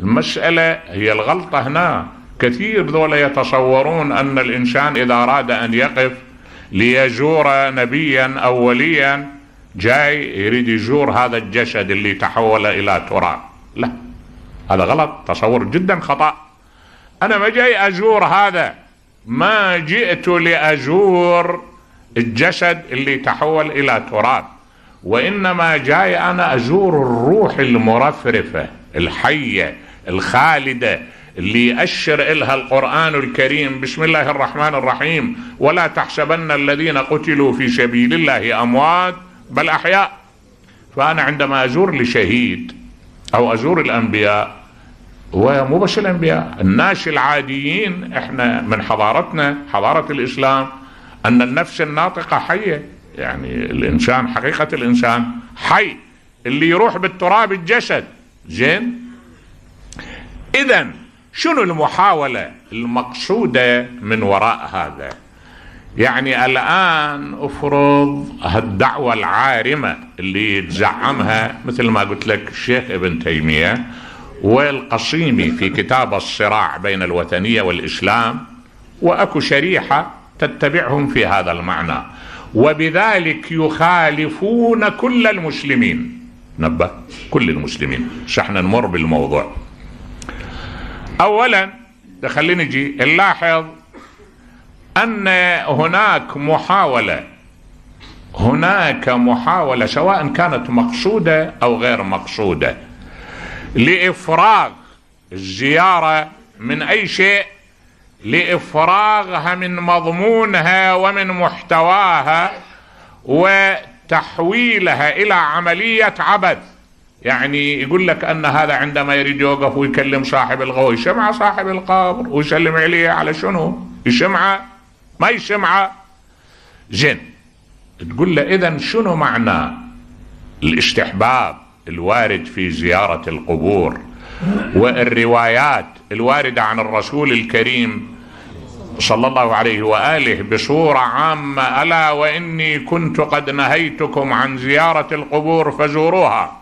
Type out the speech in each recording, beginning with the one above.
المسألة هي الغلطة هنا. كثير ذولا يتصورون أن الإنسان إذا أراد أن يقف ليزور نبيا أو وليا جاي يريد يزور هذا الجسد اللي تحول إلى تراب. لا هذا غلط. تصور جدا خطأ. أنا ما جاي أزور هذا. ما جئت لأزور الجسد اللي تحول إلى تراب. وإنما جاي أنا أزور الروح المرفرفة. الحية الخالدة اللي يأشر إلها القرآن الكريم. بسم الله الرحمن الرحيم. ولا تحسبن الذين قتلوا في سبيل الله أموات بل أحياء. فأنا عندما أزور لشهيد أو أزور الأنبياء ومو بس الأنبياء الناس العاديين إحنا من حضارتنا حضارة الإسلام أن النفس الناطقة حية. يعني الإنسان حقيقة الإنسان حي. اللي يروح بالتراب الجسد. زين إذا شنو المحاولة المقصودة من وراء هذا؟ يعني الآن أفرض هالدعوة العارمة اللي يتزعمها مثل ما قلت لك الشيخ ابن تيمية والقصيمي في كتاب الصراع بين الوثنية والإسلام وأكو شريحة تتبعهم في هذا المعنى. وبذلك يخالفون كل المسلمين. نبه كل المسلمين. إحنا نمر بالموضوع. اولا خلينا نجي نلاحظ أن هناك محاولة هناك محاولة سواء كانت مقصودة أو غير مقصودة لإفراغ الزيارة من أي شيء لإفراغها من مضمونها ومن محتواها وتحويلها إلى عملية عبث يعني يقول لك أن هذا عندما يريد يوقف ويكلم صاحب الغو يشمع صاحب القبر ويسلم عليه على شنو؟ يشمعه ما يشمعه زين تقول له إذا شنو معنى الاستحباب الوارد في زيارة القبور والروايات الواردة عن الرسول الكريم صلى الله عليه وآله بصورة عامة. ألا وإني كنت قد نهيتكم عن زيارة القبور فزوروها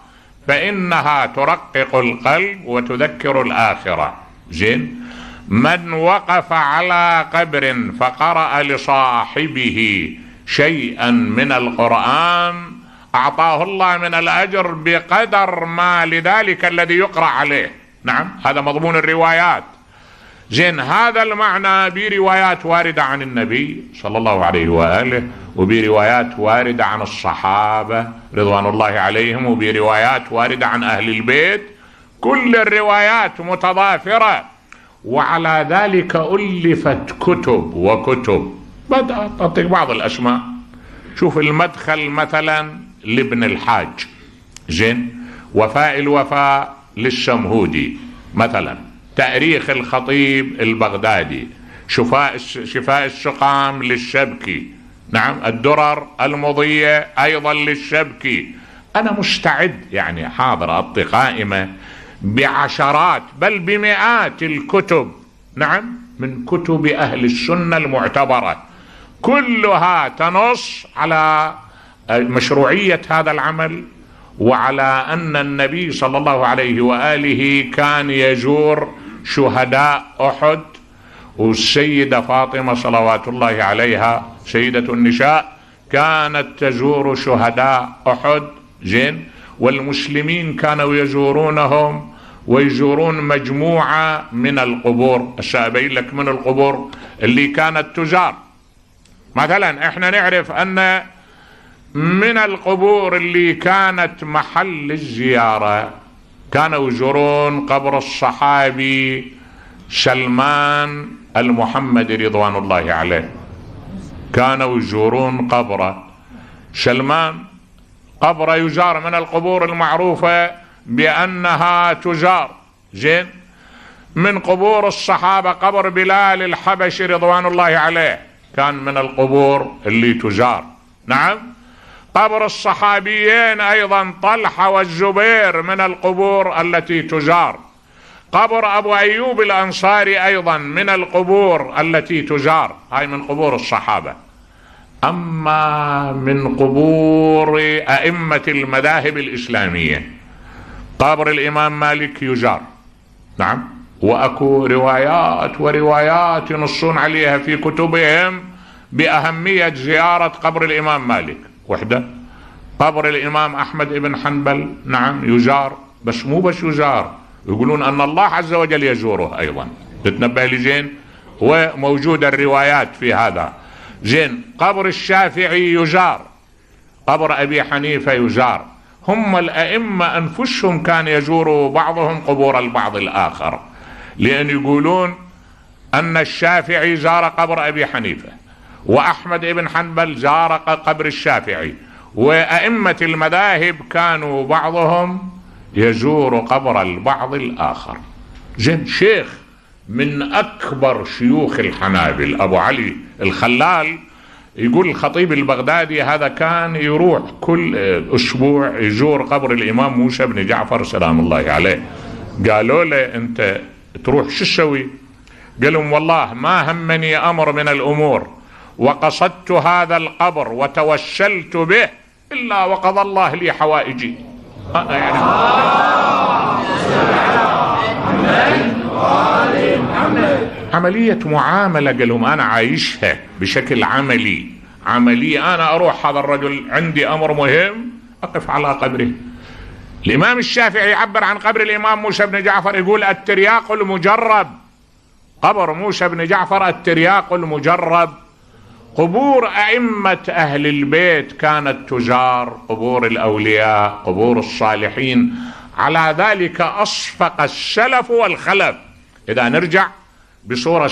فإنها ترقق القلب وتذكر الآخرة. زين. من وقف على قبر فقرأ لصاحبه شيئا من القرآن أعطاه الله من الأجر بقدر ما لذلك الذي يقرأ عليه. نعم هذا مضمون الروايات. زين هذا المعنى بروايات واردة عن النبي صلى الله عليه وآله وبروايات واردة عن الصحابة رضوان الله عليهم وبروايات واردة عن أهل البيت. كل الروايات متضافرة وعلى ذلك ألفت كتب وكتب. بدأت أعطيك بعض الأسماء. شوف المدخل مثلا لابن الحاج زين وفاء الوفاء للشمهودي مثلا. تاريخ الخطيب البغدادي شفاء شفاء السقام للشبكي. نعم الدرر المضية أيضا للشبكي. أنا مستعد يعني حاضر أعطي قائمة بعشرات بل بمئات الكتب. نعم من كتب أهل السنة المعتبرة. كلها تنص على مشروعية هذا العمل وعلى أن النبي صلى الله عليه وآله كان يزور شهداء أحد والسيدة فاطمة صلوات الله عليها سيدة النساء كانت تزور شهداء أحد زين والمسلمين كانوا يزورونهم ويزورون مجموعة من القبور ابين لك من القبور اللي كانت تزار. مثلا إحنا نعرف أن من القبور اللي كانت محل الزيارة كانوا يزورون قبر الصحابي سلمان المحمدي رضوان الله عليه. كانوا يزورون قبره سلمان. قبر يزار من القبور المعروفة بأنها تزار زين؟ من قبور الصحابة قبر بلال الحبشي رضوان الله عليه. كان من القبور اللي تزار نعم؟ قبر الصحابيين أيضا طلحه والزبير من القبور التي تزار قبر أبو أيوب الأنصاري أيضا من القبور التي تزار هاي من قبور الصحابة. أما من قبور أئمة المذاهب الإسلامية قبر الإمام مالك يزار نعم. وأكو روايات وروايات ينصون عليها في كتبهم بأهمية زيارة قبر الإمام مالك. وحده قبر الإمام أحمد بن حنبل نعم يزار بس مو بس يزار يقولون أن الله عز وجل يزوره أيضا. تتنبه لي زين؟ وموجوده الروايات في هذا. زين قبر الشافعي يزار قبر أبي حنيفة يزار هم الأئمة أنفسهم كان يزور بعضهم قبور البعض الآخر لأن يقولون أن الشافعي زار قبر أبي حنيفة. وأحمد بن حنبل زار قبر الشافعي. وأئمة المذاهب كانوا بعضهم يزور قبر البعض الآخر. زين شيخ من أكبر شيوخ الحنابل أبو علي الخلال. يقول الخطيب البغدادي هذا كان يروح كل أسبوع يزور قبر الإمام موسى بن جعفر سلام الله عليه. قالوا له أنت تروح شو تسوي؟ قال لهم والله ما همني أمر من الأمور. وقصدت هذا القبر وتوسلت به إلا وقضى الله لي حوائجي. يعني. عملية معاملة قال لهم أنا عايشها بشكل عملي. عملي أنا أروح هذا الرجل عندي أمر مهم أقف على قبره. الإمام الشافعي يعبر عن قبر الإمام موسى بن جعفر يقول الترياق المجرب. قبر موسى بن جعفر الترياق المجرب. قبور أئمة أهل البيت كانت تزار قبور الأولياء قبور الصالحين. على ذلك أصفق السلف والخلف. إذا نرجع بصورة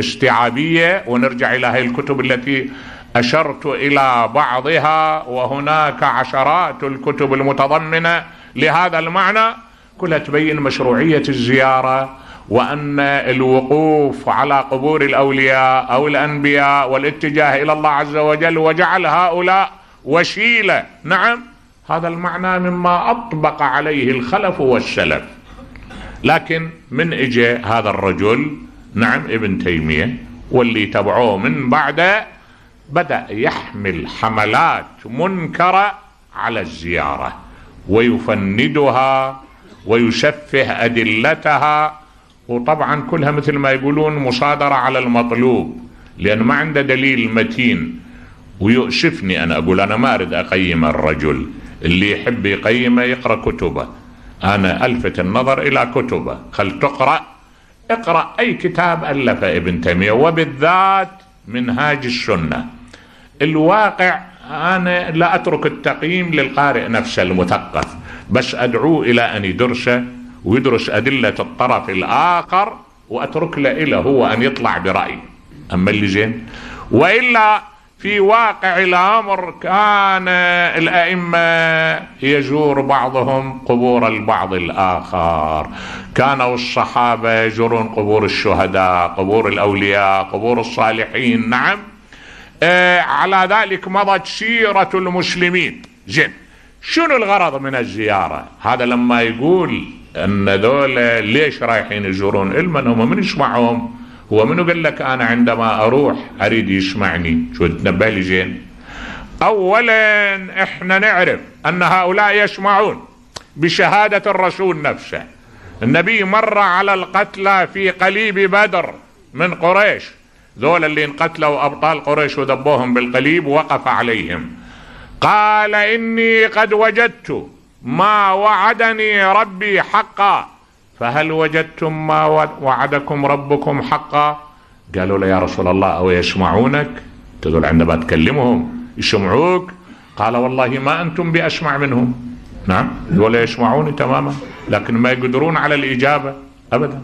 استيعابية ونرجع إلى هذه الكتب التي أشرت إلى بعضها وهناك عشرات الكتب المتضمنة لهذا المعنى. كلها تبين مشروعية الزيارة وأن الوقوف على قبور الأولياء أو الأنبياء والاتجاه إلى الله عز وجل وجعل هؤلاء وسيلة نعم هذا المعنى مما أطبق عليه الخلف والسلف. لكن من اجى هذا الرجل؟ نعم ابن تيمية واللي تبعوه من بعده بدأ يحمل حملات منكرة على الزيارة ويفندها ويسفه أدلتها وطبعا كلها مثل ما يقولون مصادرة على المطلوب لأن ما عنده دليل متين. ويؤسفني أنا أقول أنا ما أريد أقيم الرجل اللي يحب يقيمه يقرأ كتبه. أنا ألفت النظر إلى كتبه. خل تقرأ؟ اقرأ أي كتاب ألفه ابن تيمية وبالذات منهاج السنة. الواقع أنا لا أترك التقييم للقارئ نفسه المثقف بس أدعوه إلى أن يدرسه ويدرس أدلة الطرف الآخر وأترك له إلى هو أن يطلع برأي. أما اللي زين وإلا في واقع الأمر كان الأئمة يزور بعضهم قبور البعض الآخر. كانوا الصحابة يزورون قبور الشهداء قبور الأولياء قبور الصالحين. نعم. آه على ذلك مضت سيرة المسلمين. زين شنو الغرض من الزيارة؟ هذا لما يقول أن ذول ليش رايحين يزورون؟ علما هم؟ من يسمعهم هو منو قال لك أنا عندما أروح أريد يسمعني شو تنبه لي زين؟ اولا إحنا نعرف أن هؤلاء يسمعون بشهادة الرسول نفسه. النبي مر على القتلى في قليب بدر من قريش. ذول اللي انقتلوا أبطال قريش وذبوهم بالقليب وقف عليهم. قال إني قد وجدت ما وعدني ربي حقا. فهل وجدتم ما وعدكم ربكم حقا؟ قالوا له يا رسول الله أو يسمعونك تقول عندما تكلمهم. يسمعوك؟ قال والله ما أنتم بأسمع منهم. نعم. ولا يسمعوني تماما. لكن ما يقدرون على الإجابة. أبدا.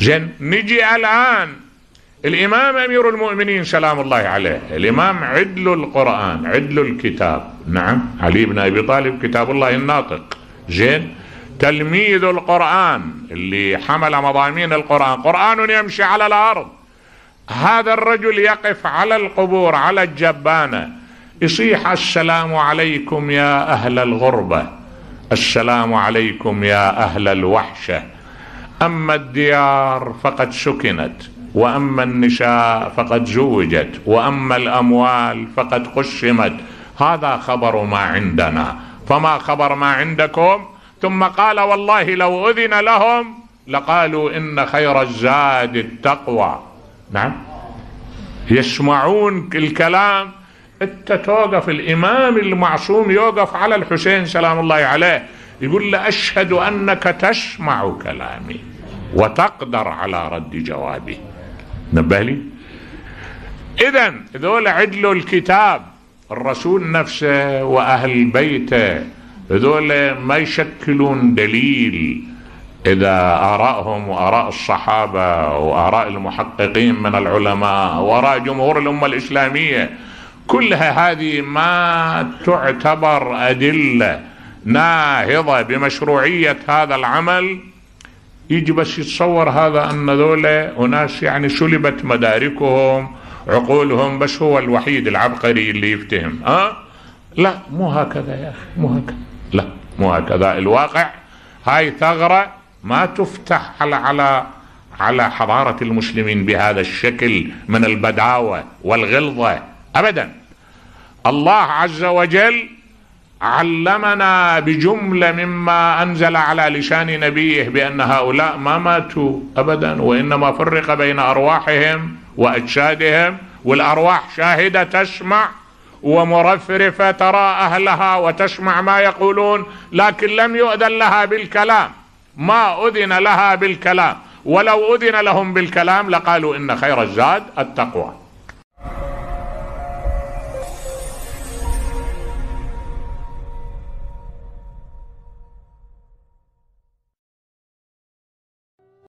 زين نجي الآن الإمام أمير المؤمنين سلام الله عليه. الإمام عدل القرآن عدل الكتاب. نعم علي بن أبي طالب كتاب الله الناطق. زين. تلميذ القرآن اللي حمل مضامين القرآن. قرآن يمشي على الأرض. هذا الرجل يقف على القبور على الجبانة. يصيح السلام عليكم يا أهل الغربة. السلام عليكم يا أهل الوحشة. أما الديار فقد سكنت. وأما النساء فقد زوجت وأما الأموال فقد قسمت. هذا خبر ما عندنا. فما خبر ما عندكم؟ ثم قال والله لو أذن لهم لقالوا إن خير الزاد التقوى. نعم. يسمعون الكلام. أنت توقف الإمام المعصوم يوقف على الحسين سلام الله عليه. يقول له أشهد أنك تسمع كلامي وتقدر على رد جوابي. نبه لي. اذا ذول عدلوا الكتاب. الرسول نفسه وأهل بيته ذول ما يشكلون دليل. إذا آرائهم وآراء الصحابة وآراء المحققين من العلماء وآراء جمهور الأمة الإسلامية كلها هذه ما تعتبر أدلة ناهضة بمشروعية هذا العمل. يجي بس يتصور هذا أن ذولا أناس يعني سلبت مداركهم عقولهم بس هو الوحيد العبقري اللي يفتهم أه؟ لا مو هكذا يا أخي مو هكذا. لا مو هكذا. الواقع هاي ثغرة ما تفتح على على على حضارة المسلمين بهذا الشكل من البداوة والغلظة أبدا. الله عز وجل علمنا بجملة مما أنزل على لسان نبيه بأن هؤلاء ما ماتوا أبدا وإنما فرق بين أرواحهم وأجسادهم والأرواح شاهدة تسمع ومرفرفة ترى أهلها وتسمع ما يقولون لكن لم يؤذن لها بالكلام. ما أذن لها بالكلام. ولو أذن لهم بالكلام لقالوا إن خير الزاد التقوى.